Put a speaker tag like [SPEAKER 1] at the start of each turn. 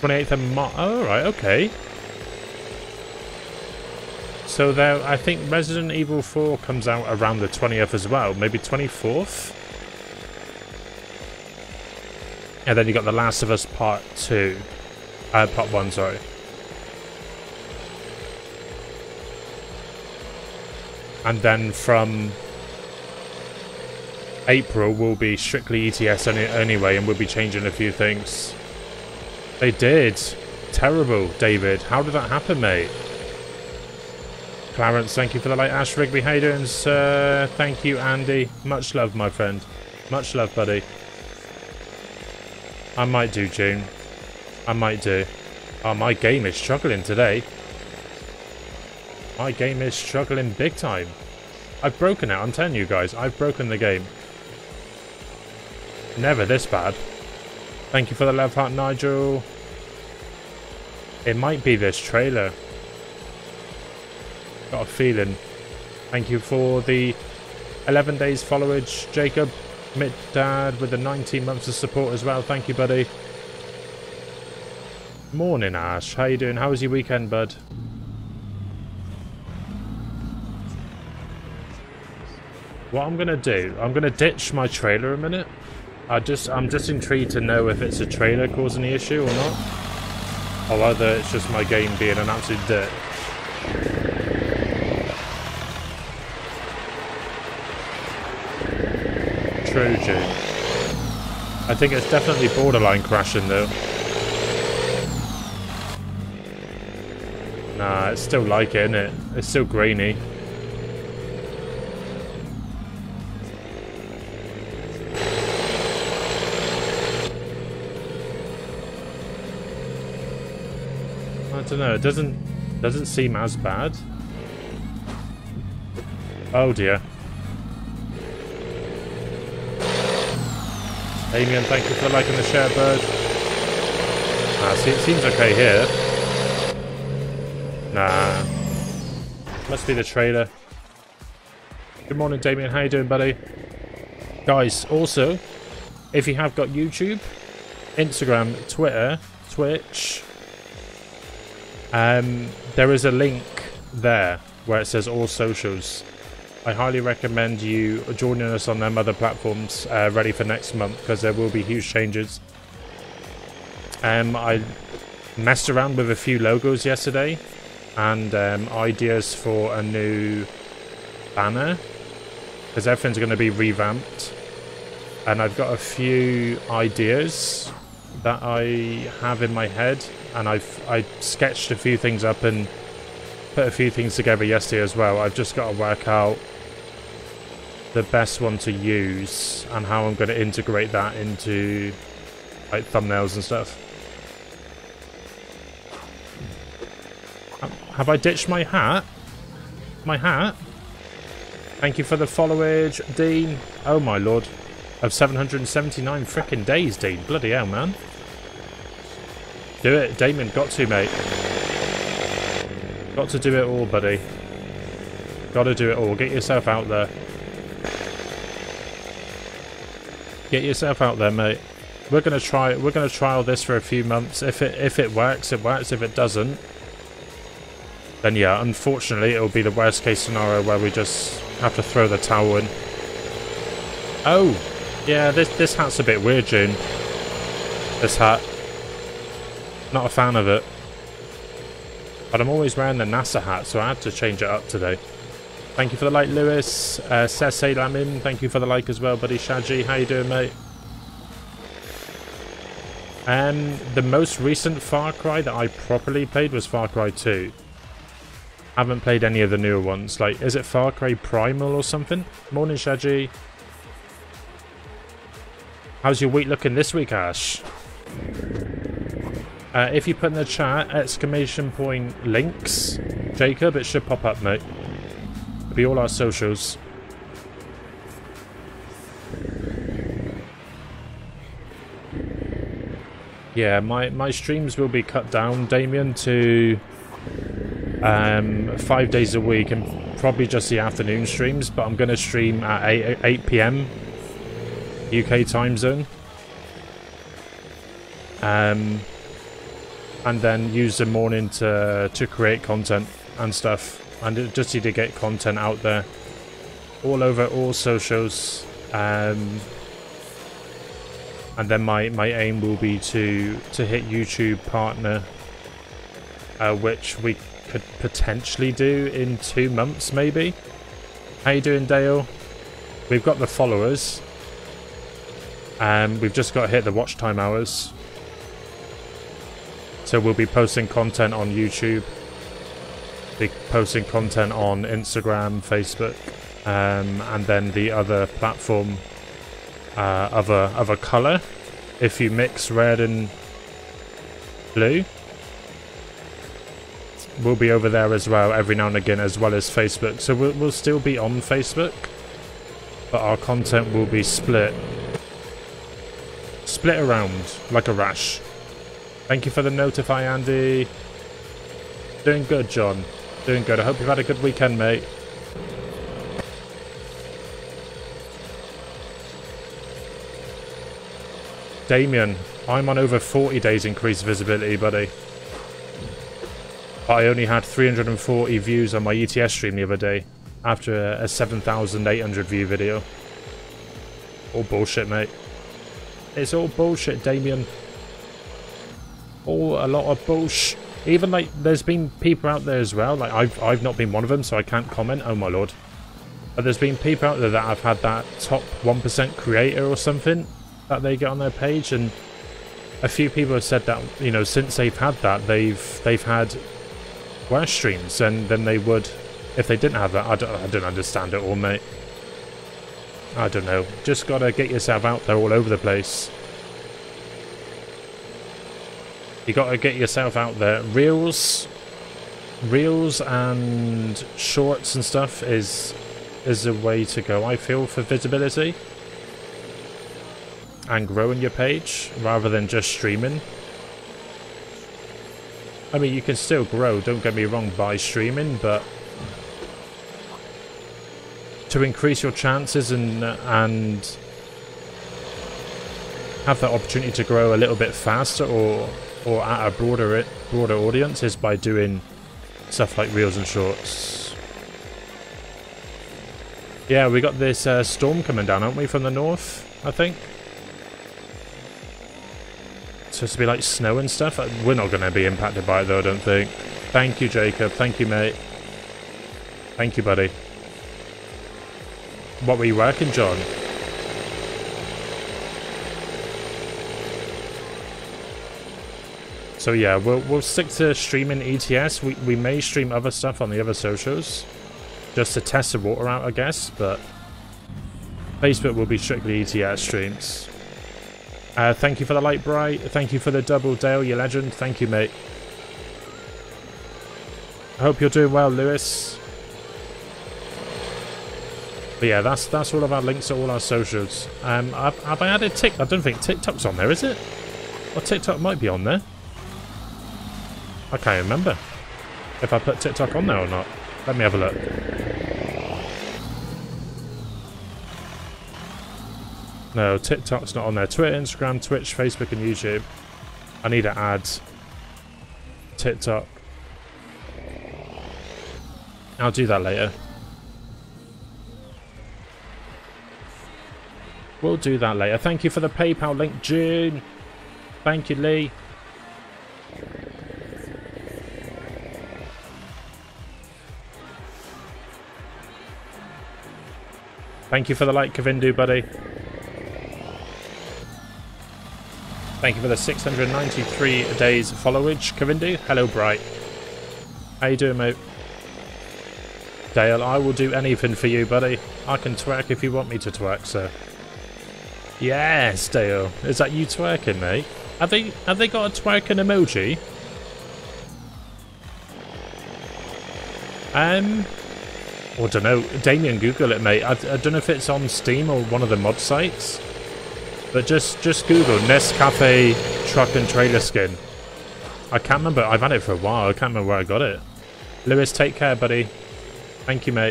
[SPEAKER 1] 28th of March. Oh, right, okay. So there, I think Resident Evil 4 comes out around the 20th as well, maybe 24th. And then you got The Last of Us Part 2. Uh, Part 1, sorry. And then from April will be strictly ETS any anyway, and we'll be changing a few things. They did. Terrible, David. How did that happen, mate? Clarence, thank you for the light. Ash Rigby, how you doing, sir? Thank you, Andy. Much love, my friend. Much love, buddy. I might do, June. I might do. Oh, my game is struggling today. My game is struggling big time. I've broken it, I'm telling you guys. I've broken the game. Never this bad. Thank you for the love heart, Nigel. It might be this trailer. Got a feeling. Thank you for the 11 days followage, Jacob. Mitt Dad with the 19 months of support as well. Thank you, buddy. Morning, Ash. How you doing? How was your weekend, bud? What I'm gonna do, I'm gonna ditch my trailer a minute. I just, I'm just intrigued to know if it's a trailer causing the issue or not, or whether it's just my game being an absolute dick. True, June. I think it's definitely borderline crashing though. Nah, it's still like it, isn't it. It's still grainy. Don't know. It doesn't doesn't seem as bad. Oh dear. Damien, thank you for liking the share, bird. Ah, see, it seems okay here. Nah. Must be the trailer. Good morning, Damien. How you doing, buddy? Guys, also, if you have got YouTube, Instagram, Twitter, Twitch, um, there is a link there where it says all socials. I highly recommend you joining us on them other platforms uh, ready for next month because there will be huge changes. Um, I messed around with a few logos yesterday and um, ideas for a new banner because everything's going to be revamped. And I've got a few ideas that I have in my head and I've I sketched a few things up and put a few things together yesterday as well. I've just got to work out the best one to use and how I'm going to integrate that into like thumbnails and stuff. Um, have I ditched my hat? My hat? Thank you for the followage, Dean. Oh my lord. Of 779 freaking days, Dean. Bloody hell, man. Do it, Damon. Got to, mate. Got to do it all, buddy. Got to do it all. Get yourself out there. Get yourself out there, mate. We're gonna try. We're gonna trial this for a few months. If it if it works, it works. If it doesn't, then yeah, unfortunately, it'll be the worst case scenario where we just have to throw the towel in. Oh, yeah. This this hat's a bit weird, June. This hat. Not a fan of it. But I'm always wearing the NASA hat, so I had to change it up today. Thank you for the like, Lewis. Uh, Sese Lamin, thank you for the like as well, buddy. Shaji, how you doing, mate? Um, the most recent Far Cry that I properly played was Far Cry 2. Haven't played any of the newer ones. Like, is it Far Cry Primal or something? Morning, Shaji. How's your week looking this week, Ash? Uh, if you put in the chat exclamation point links, Jacob, it should pop up, mate. It'll be all our socials. Yeah, my, my streams will be cut down, Damien, to um, five days a week and probably just the afternoon streams, but I'm going to stream at 8, 8 p.m. UK time zone. Um, and then use the morning to to create content and stuff. And just need to get content out there, all over all socials. Um, and then my my aim will be to to hit YouTube partner, uh, which we could potentially do in two months, maybe. How you doing, Dale? We've got the followers. Um, we've just got to hit the watch time hours. So we'll be posting content on YouTube, be posting content on Instagram, Facebook, um, and then the other platform uh, of a of a color. If you mix red and blue, we'll be over there as well every now and again, as well as Facebook. So we'll, we'll still be on Facebook, but our content will be split, split around like a rash. Thank you for the notify, Andy. Doing good, John. Doing good. I hope you've had a good weekend, mate. Damien, I'm on over 40 days increased visibility, buddy. But I only had 340 views on my ETS stream the other day after a 7,800 view video. All bullshit, mate. It's all bullshit, Damien all a lot of bullshit. Even like, there's been people out there as well. Like I've I've not been one of them, so I can't comment. Oh my lord. But there's been people out there that have had that top one percent creator or something that they get on their page, and a few people have said that you know since they've had that they've they've had worse streams and then they would if they didn't have that. I don't I don't understand it all, mate. I don't know. Just gotta get yourself out there all over the place. You got to get yourself out there. Reels, reels and shorts and stuff is is the way to go. I feel for visibility and growing your page rather than just streaming. I mean, you can still grow. Don't get me wrong by streaming, but to increase your chances and and have that opportunity to grow a little bit faster or or at a broader broader audience is by doing stuff like reels and shorts. Yeah, we got this uh, storm coming down, aren't we, from the north, I think? It's supposed to be like snow and stuff. Uh, we're not going to be impacted by it, though, I don't think. Thank you, Jacob. Thank you, mate. Thank you, buddy. What were you working, John? So yeah, we'll, we'll stick to streaming ETS. We, we may stream other stuff on the other socials. Just to test the water out, I guess. But Facebook will be strictly ETS streams. Uh, thank you for the light bright. Thank you for the double Dale, you legend. Thank you, mate. I hope you're doing well, Lewis. But yeah, that's that's all of our links to all our socials. Um, have I added TikTok? I don't think TikTok's on there, is it? Well, TikTok might be on there. I can't remember if I put TikTok on there or not. Let me have a look. No, TikTok's not on there. Twitter, Instagram, Twitch, Facebook and YouTube. I need to add TikTok. I'll do that later. We'll do that later. Thank you for the PayPal link, June. Thank you, Lee. Thank you for the like, Kavindu, buddy. Thank you for the 693 days followage, Kavindu. Hello, Bright. How you doing, mate? Dale, I will do anything for you, buddy. I can twerk if you want me to twerk, sir. Yes, Dale. Is that you twerking, mate? Have they have they got a twerking emoji? Um, I don't know. Damien, Google it, mate. I, I don't know if it's on Steam or one of the mod sites. But just, just Google Nescafe truck and trailer skin. I can't remember. I've had it for a while. I can't remember where I got it. Lewis, take care, buddy. Thank you, mate.